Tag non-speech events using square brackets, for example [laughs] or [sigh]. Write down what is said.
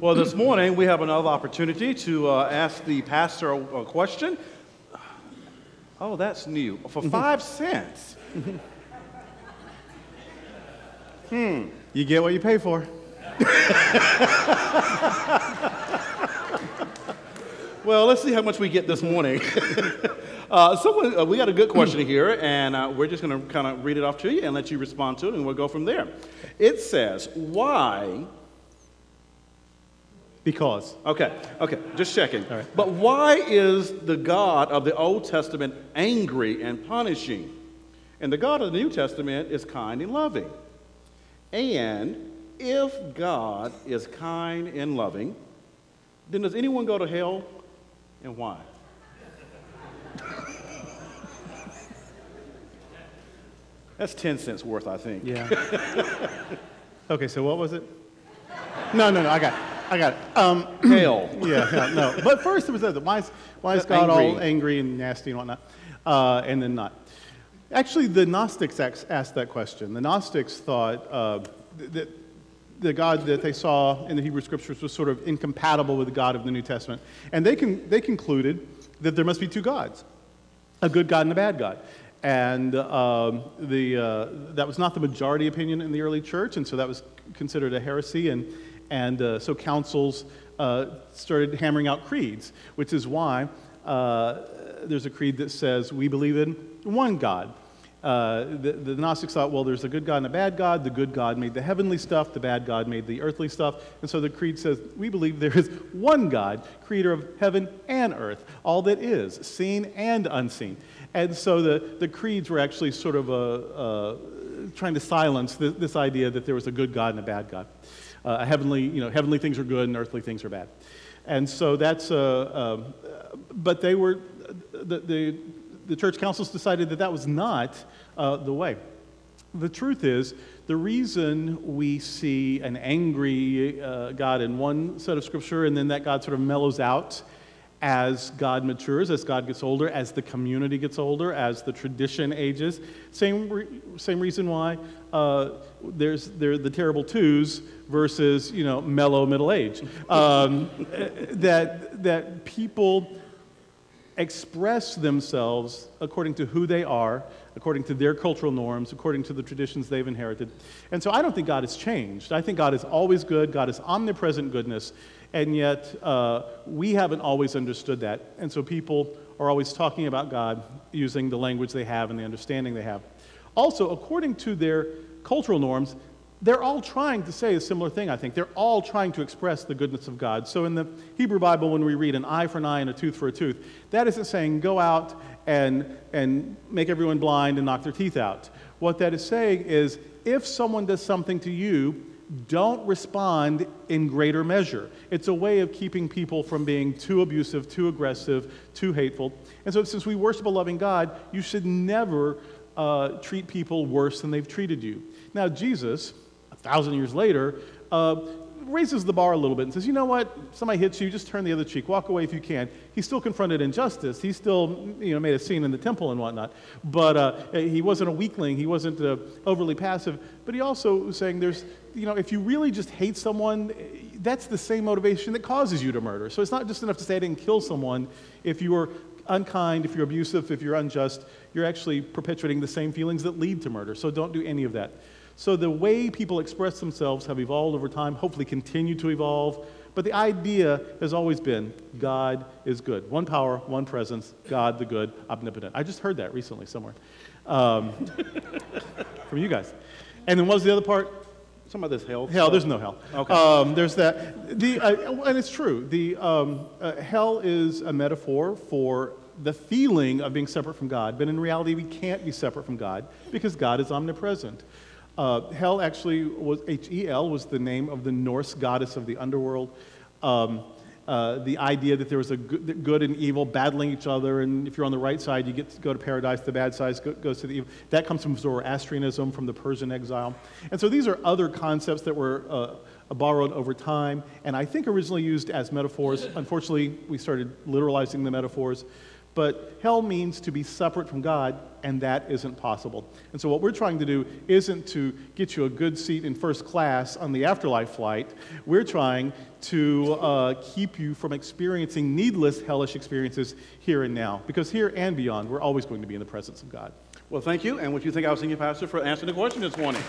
Well, this morning we have another opportunity to uh, ask the pastor a, a question. Oh, that's new. For five cents. Hmm. You get what you pay for. [laughs] Well, let's see how much we get this morning. [laughs] uh, someone, uh, we got a good question here, and uh, we're just going to kind of read it off to you and let you respond to it, and we'll go from there. It says, Why? Because. Okay, okay, just checking. All right. But why is the God of the Old Testament angry and punishing? And the God of the New Testament is kind and loving. And if God is kind and loving, then does anyone go to hell and why? [laughs] That's 10 cents worth, I think. Yeah. [laughs] okay, so what was it? No, no, no, I got it. I got it. Um, [clears throat] yeah, yeah, no. [laughs] But first it was that. Why is, why is God all Angry. angry and nasty and whatnot? Uh, and then not. Actually, the Gnostics asked that question. The Gnostics thought uh, that the God that they saw in the Hebrew Scriptures was sort of incompatible with the God of the New Testament. And they, con- they concluded that there must be two gods a good God and a bad God. And um, the, uh, that was not the majority opinion in the early church, and so that was considered a heresy. And, and uh, so councils uh, started hammering out creeds, which is why uh, there's a creed that says we believe in one God. Uh, the, the Gnostics thought, well, there's a good God and a bad God. The good God made the heavenly stuff, the bad God made the earthly stuff. And so the creed says, we believe there is one God, creator of heaven and earth, all that is, seen and unseen. And so the, the creeds were actually sort of a, uh trying to silence this idea that there was a good God and a bad God. Uh, heavenly, you know, heavenly things are good and earthly things are bad. And so that's, uh, um, but they were, the, the, the church councils decided that that was not uh, the way. The truth is, the reason we see an angry uh, God in one set of scripture and then that God sort of mellows out as God matures, as God gets older, as the community gets older, as the tradition ages. Same, re- same reason why uh, there's there, the terrible twos versus you know mellow middle age. Um, [laughs] that that people express themselves according to who they are, according to their cultural norms, according to the traditions they've inherited. And so I don't think God has changed. I think God is always good, God is omnipresent goodness, and yet uh, we haven't always understood that. And so people are always talking about God using the language they have and the understanding they have. Also, according to their cultural norms, they're all trying to say a similar thing, I think. They're all trying to express the goodness of God. So in the Hebrew Bible, when we read an eye for an eye and a tooth for a tooth, that isn't saying go out and, and make everyone blind and knock their teeth out. What that is saying is if someone does something to you, don't respond in greater measure. It's a way of keeping people from being too abusive, too aggressive, too hateful. And so, since we worship a loving God, you should never uh, treat people worse than they've treated you. Now, Jesus, thousand years later, uh, raises the bar a little bit and says, you know what, somebody hits you, just turn the other cheek, walk away if you can. He still confronted injustice. He still, you know, made a scene in the temple and whatnot. But uh, he wasn't a weakling. He wasn't uh, overly passive. But he also was saying there's, you know, if you really just hate someone, that's the same motivation that causes you to murder. So it's not just enough to say I didn't kill someone. If you are unkind, if you're abusive, if you're unjust, you're actually perpetuating the same feelings that lead to murder. So don't do any of that. So the way people express themselves have evolved over time, hopefully continue to evolve. But the idea has always been God is good. One power, one presence, God the good, omnipotent. I just heard that recently somewhere um, [laughs] from you guys. And then what was the other part? Some of this hell. Hell, stuff. there's no hell. Okay. Um, there's that. The, uh, and it's true. The, um, uh, hell is a metaphor for the feeling of being separate from God, but in reality, we can't be separate from God because God is omnipresent. Uh, hell actually was, H E L was the name of the Norse goddess of the underworld. Um, uh, the idea that there was a good, good and evil battling each other, and if you're on the right side, you get to go to paradise, the bad side go- goes to the evil. That comes from Zoroastrianism, from the Persian exile. And so these are other concepts that were uh, borrowed over time, and I think originally used as metaphors. Unfortunately, we started literalizing the metaphors. But hell means to be separate from God, and that isn't possible. And so, what we're trying to do isn't to get you a good seat in first class on the afterlife flight. We're trying to uh, keep you from experiencing needless hellish experiences here and now, because here and beyond, we're always going to be in the presence of God. Well, thank you. And what you think I was thinking, Pastor, for answering the question this morning.